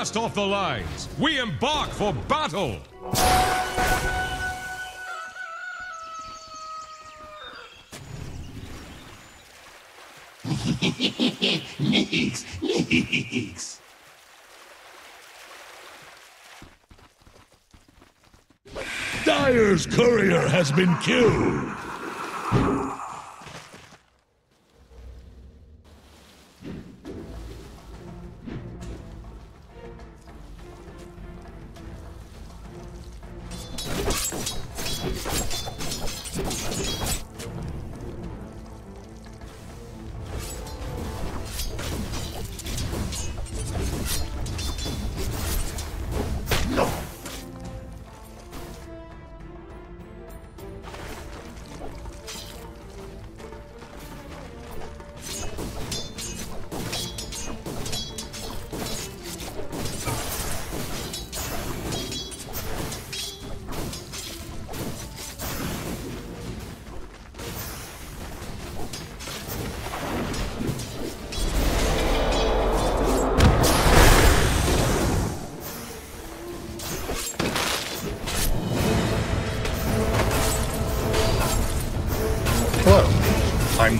Cast off the lines. We embark for battle. Leaks. Dire's courier has been killed.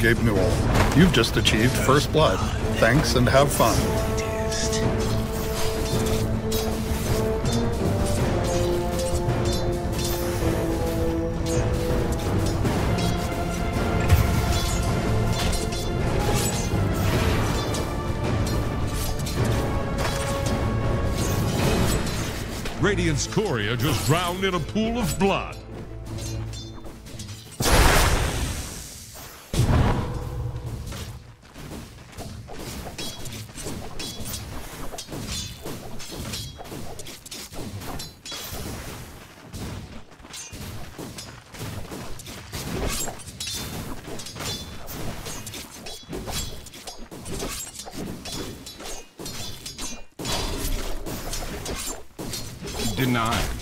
Gabe Newell. You've just achieved First Blood. Thanks and have fun. Radiant's courier just drowned in a pool of blood. Denied.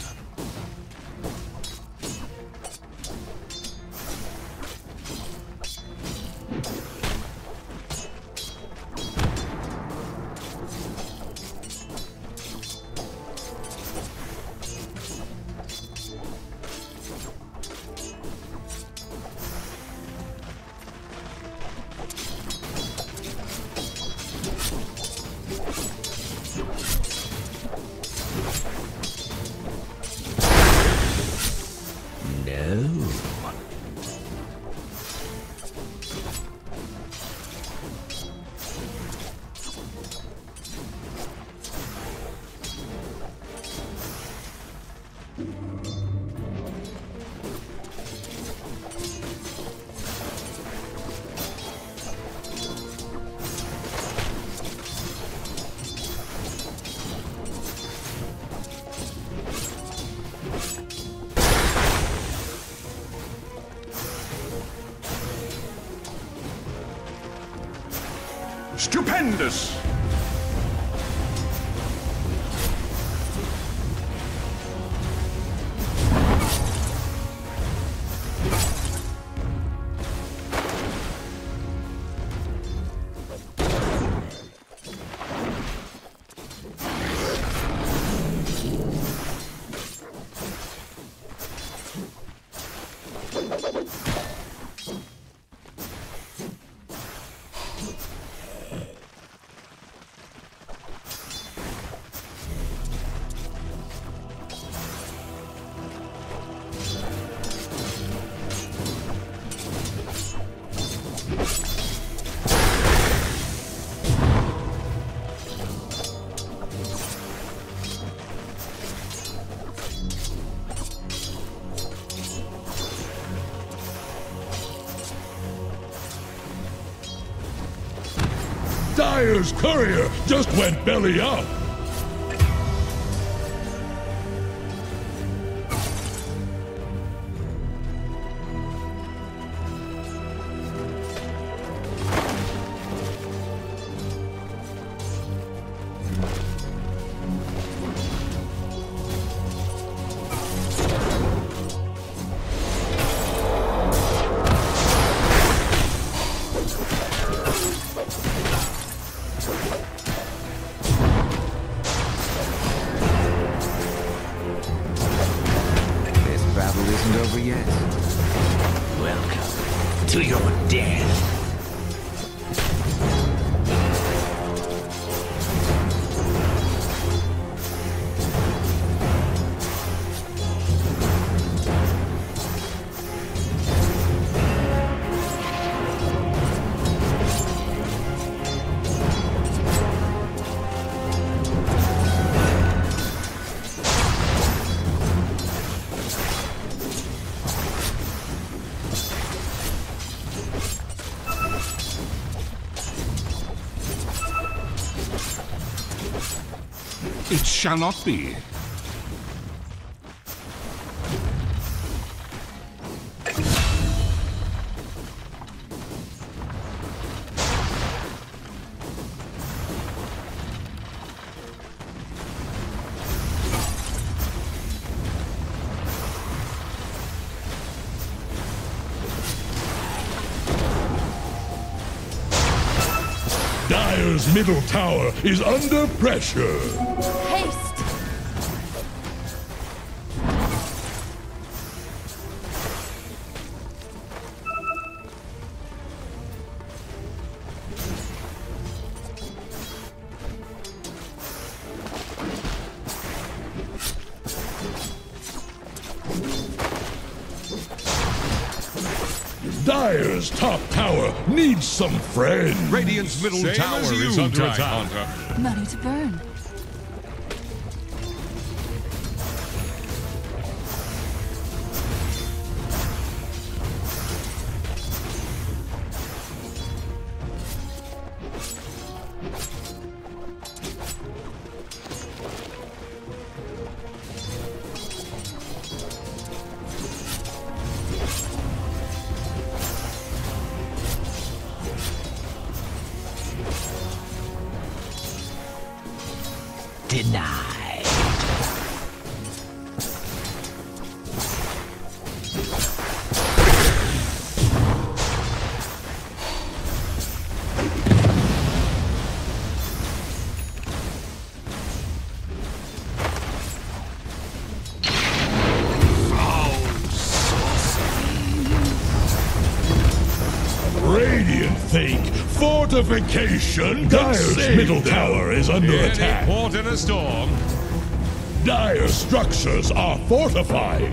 Stupendous! Dire's courier just went belly up. Shall not be. Dire's middle tower is under pressure. Dire's top tower needs some friends. Radiant's middle Same tower as is you, under attack. Hunter. Money to burn. Fortification. Dire's middle tower is under Any attack. port in a storm. Dire structures are fortified.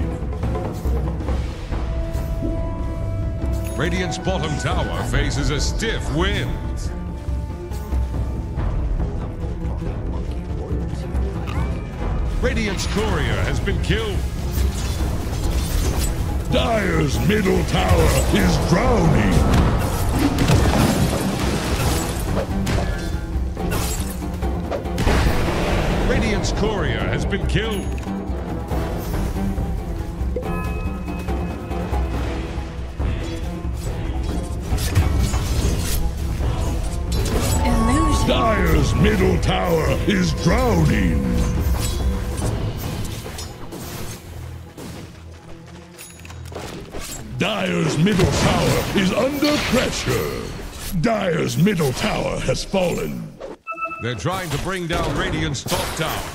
Radiant's bottom tower faces a stiff wind. Radiant's courier has been killed. Dire's middle tower is drowning. Radiant's courier has been killed. Illusion. Dire's middle tower is drowning. Dire's middle tower is under pressure. Dire's middle tower has fallen. They're trying to bring down Radiant's top tower.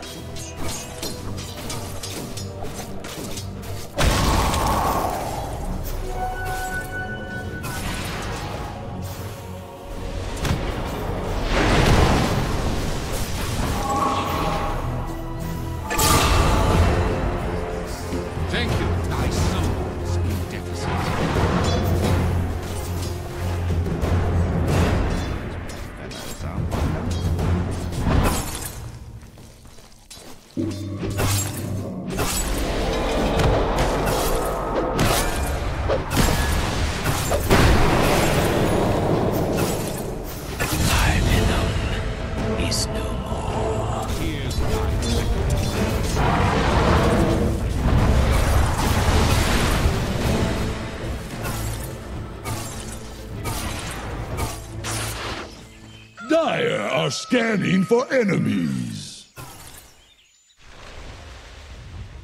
Dire are scanning for enemies.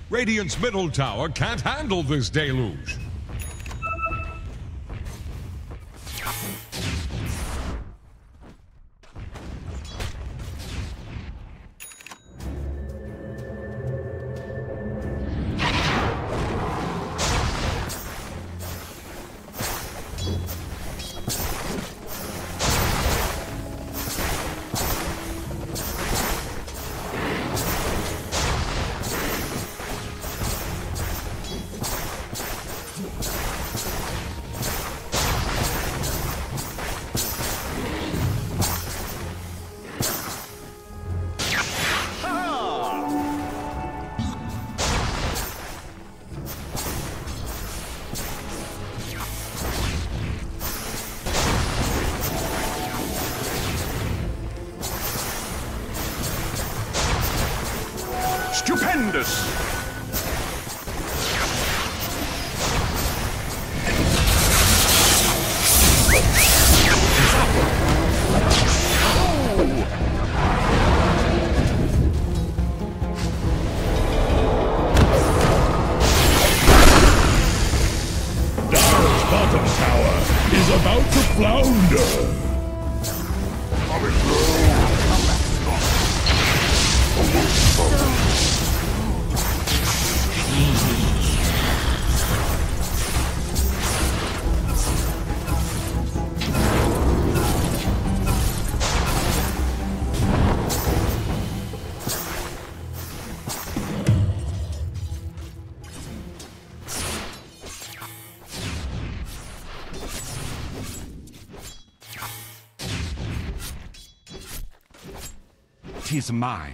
Radiant's middle tower can't handle this deluge. Stupendous! Tis mine.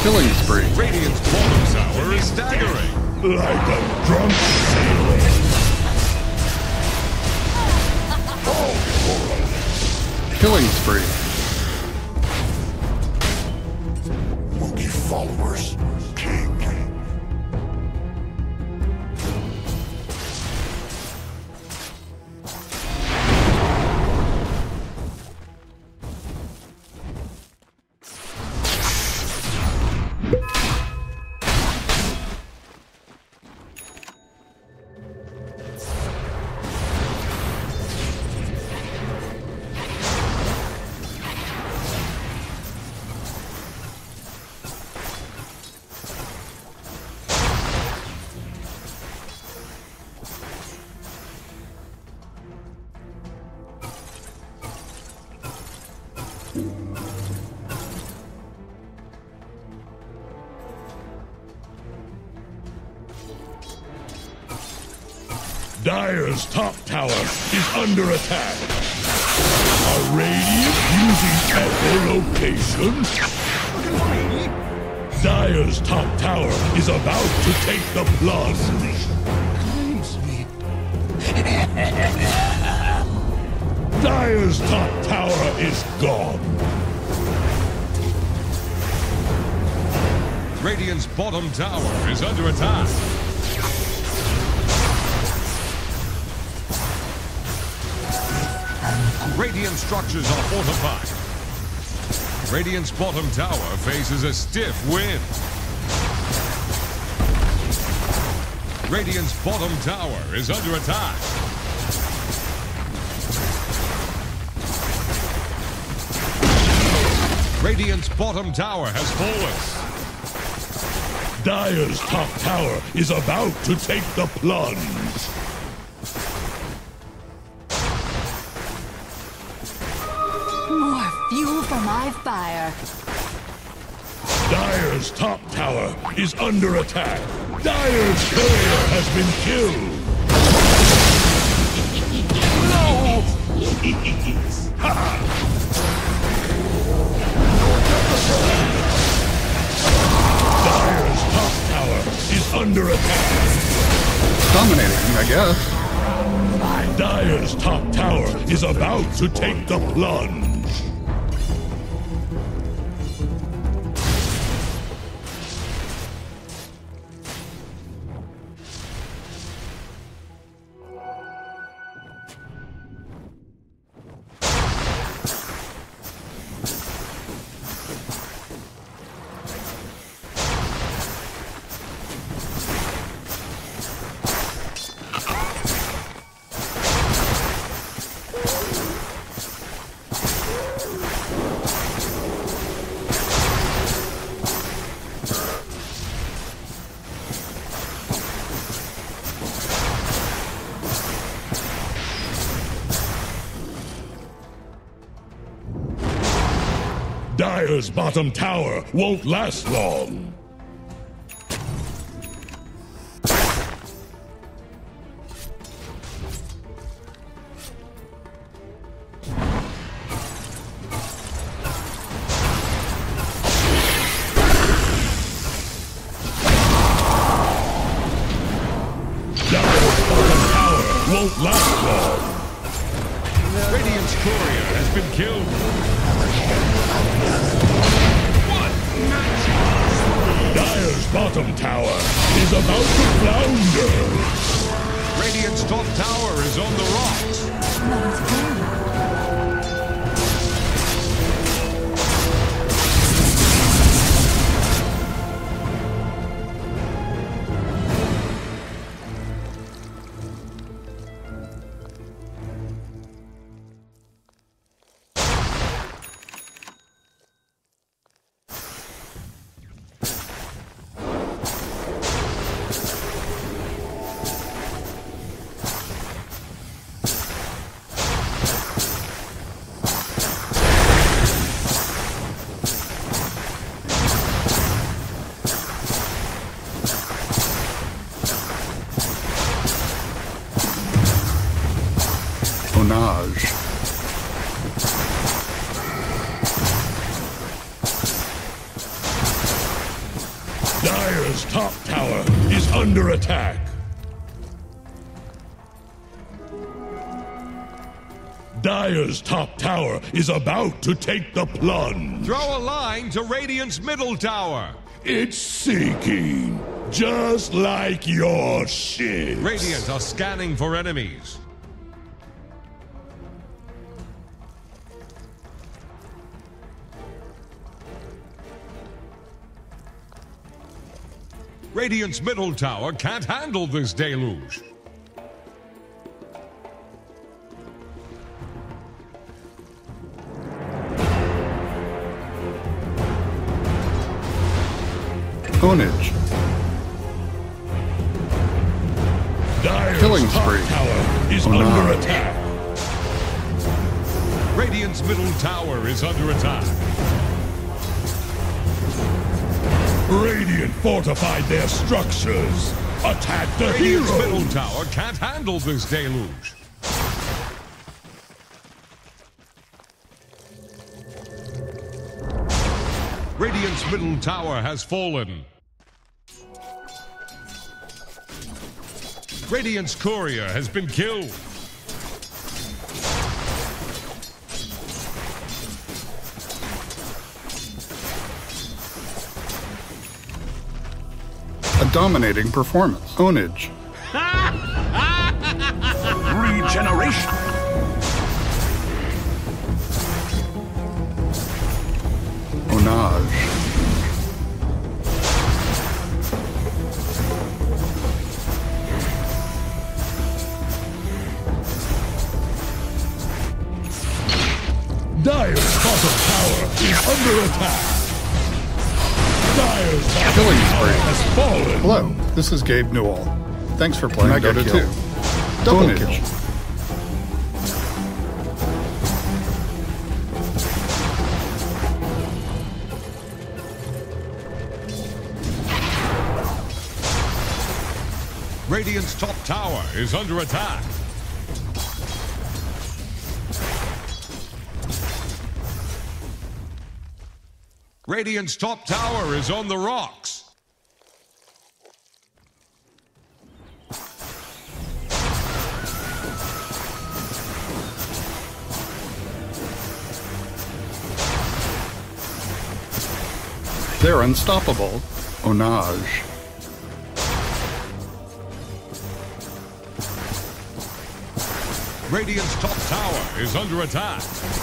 Killing spree. Radiant's bottom tower is staggering. Like a drunk Killing spree. Dire's top tower is under attack. Are Radiant using echolocation? Dire's top tower is about to take the plunge. Dire's top tower is gone. Radiant's bottom tower is under attack. Radiant structures are fortified. Radiant's bottom tower faces a stiff wind. Radiant's bottom tower is under attack. Radiant's bottom tower has fallen. Dire's top tower is about to take the plunge. More fuel for my fire. Dire's top tower is under attack. Dire's courier has been killed. Dire's top tower is under attack. Dominating, I guess. Dire's top tower is about to take the plunge. Dire's bottom tower won't last long. Dire's top tower is about to take the plunge. Throw a line to Radiant's middle tower. It's sinking, just like your shit. Radiant are scanning for enemies. Radiant's middle tower can't handle this deluge. Ownage. Dire's Killing spree. tower is Oh, under attack. Radiant's middle tower is under attack. Radiant fortified their structures. Attack the Radiant's middle tower can't handle this deluge. Middle tower has fallen. Radiant's courier has been killed. A dominating performance. Ownage. Regeneration. Ownage. Dire's bottom tower is under attack. Dire's bottom Killing tower spree. has fallen. Hello, this is Gabe Newell. Thanks for playing Mega Dota kill. 2. Double Ownage. kill. Radiant's top tower is under attack. Radiant's top tower is on the rocks. They're unstoppable. Ownage. Radiant's top tower is under attack.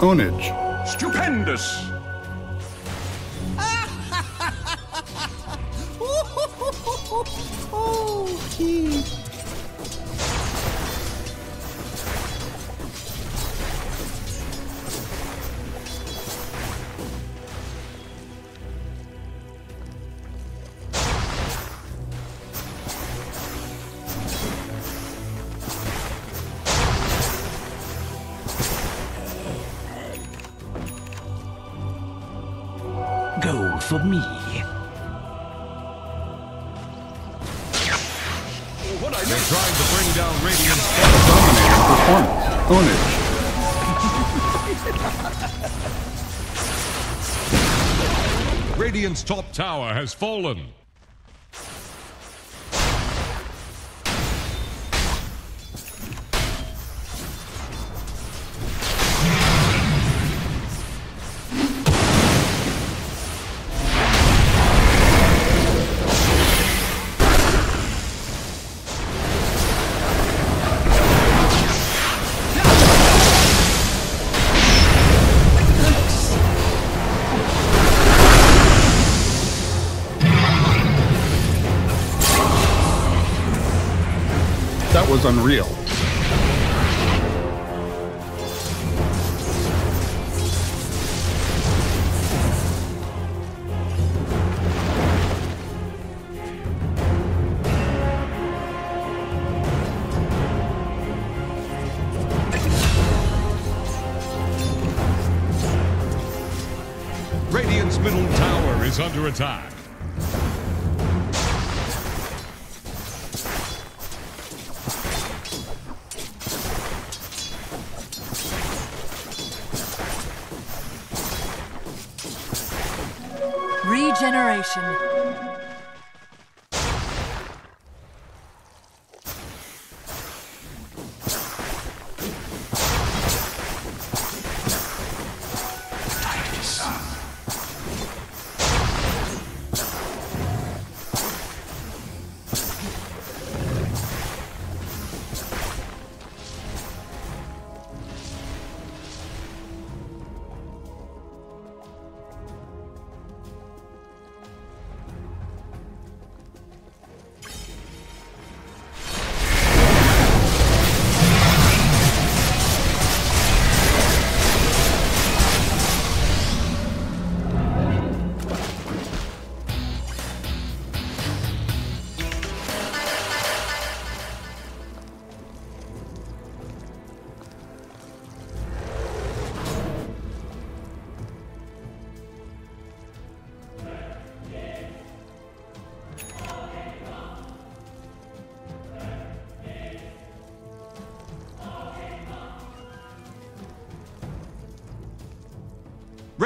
Ownage. Stupendous! For me. They're trying to bring down Radiant's Dominating performance. Ownage. Radiant's top tower has fallen. Unreal. Radiant's middle tower is under attack. Regeneration.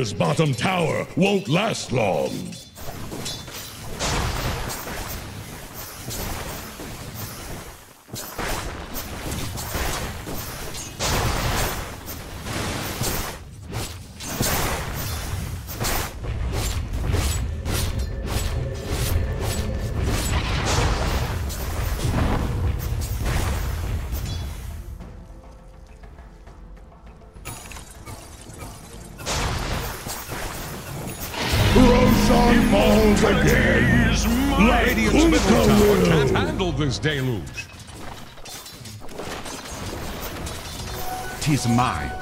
Bottom tower won't last long. Deluge. Tis mine.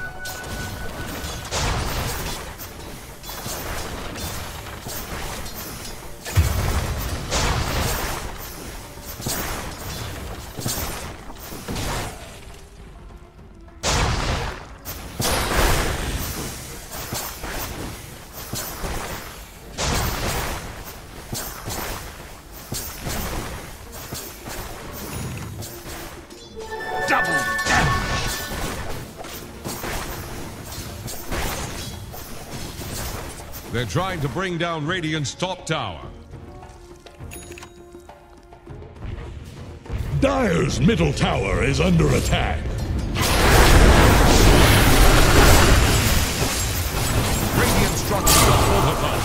Trying to bring down Radiant's top tower. Dire's middle tower is under attack. Radiant structures are fortified.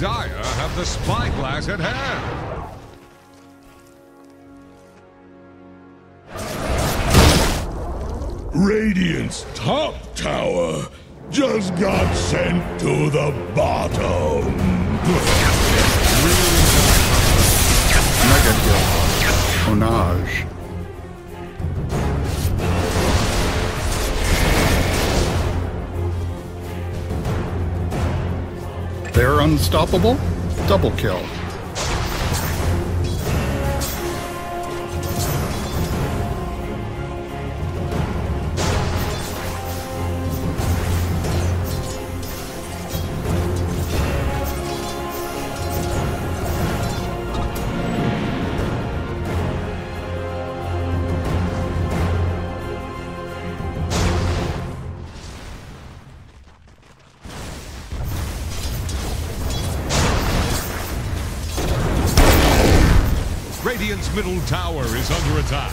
Dire have the spyglass at hand. Radiant's top tower just got sent to the bottom. Mega kill. They're unstoppable? Double kill. Tower is under attack.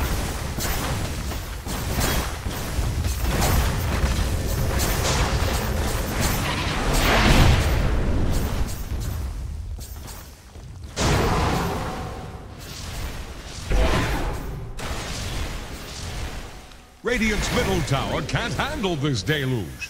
Radiant's middle tower can't handle this deluge.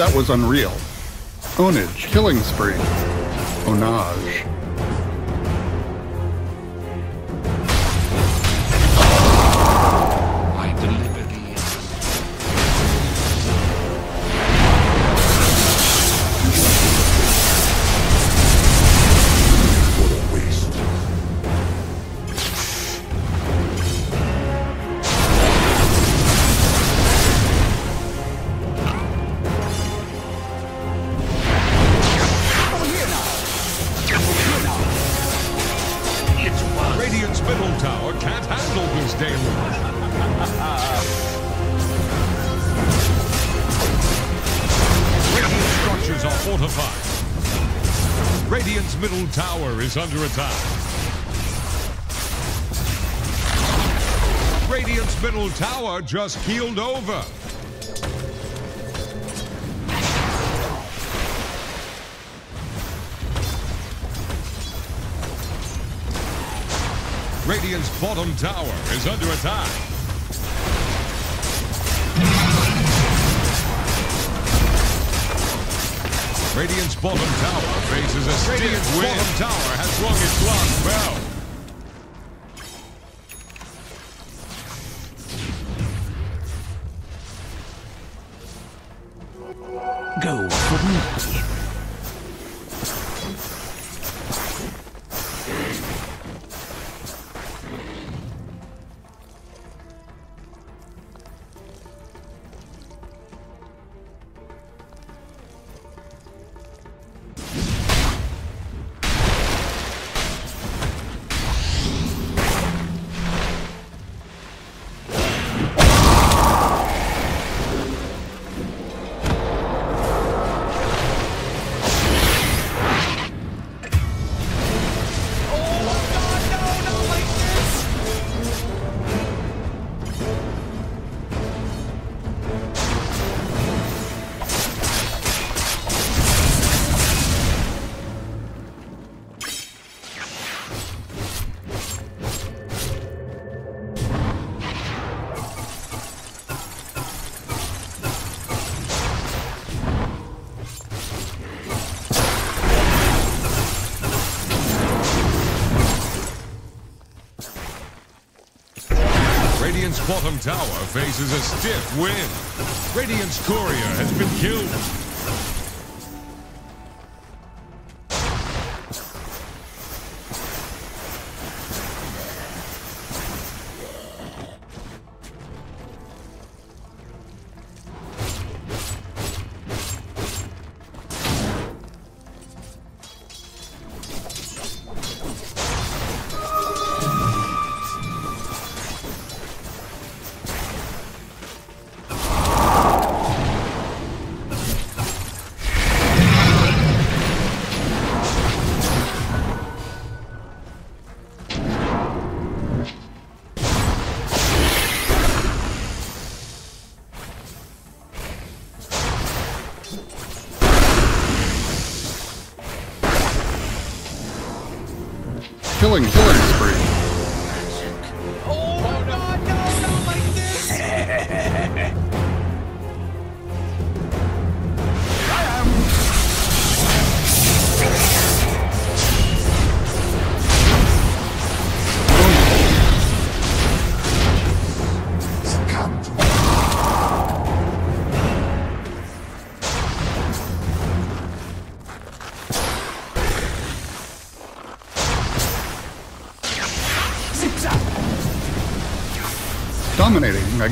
That was unreal. Ownage, killing spree. Ownage. Under attack. Radiant's middle tower just keeled over. Radiant's bottom tower is under attack. Radiant's bottom tower faces a Radiant's wind. bottom tower has rung its last bell. Tower faces a stiff wind. Radiant's courier has been killed.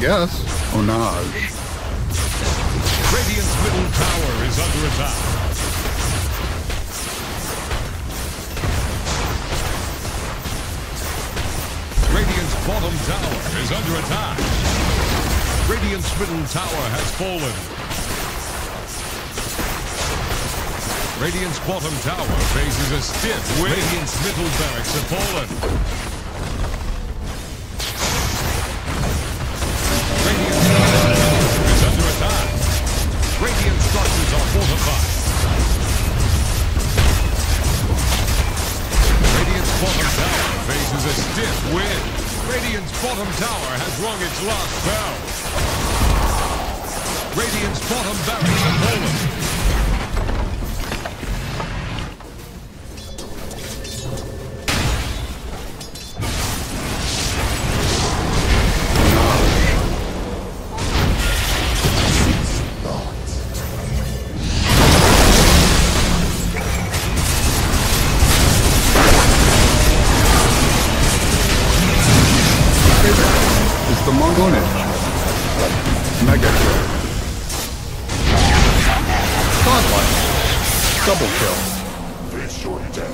Guess. Oh. Radiant's middle tower is under attack. Radiant's bottom tower is under attack. Radiant's middle tower has fallen. Radiant's bottom tower faces a stiff wind. Radiant's middle barracks have fallen. Fortified. Radiant's bottom tower faces a stiff wind. Radiant's bottom tower has rung its last bell. Radiant's bottom barracks have fallen. Double kill. Face shorty down.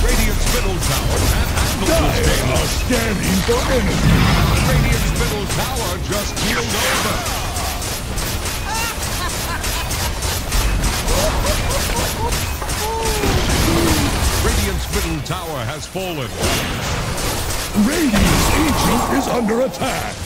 Radiant's middle tower and Admiral's game are scanning for enemy. Radiant's middle tower just healed over. Radiant's middle tower has fallen. Radiant's Ancient is under attack.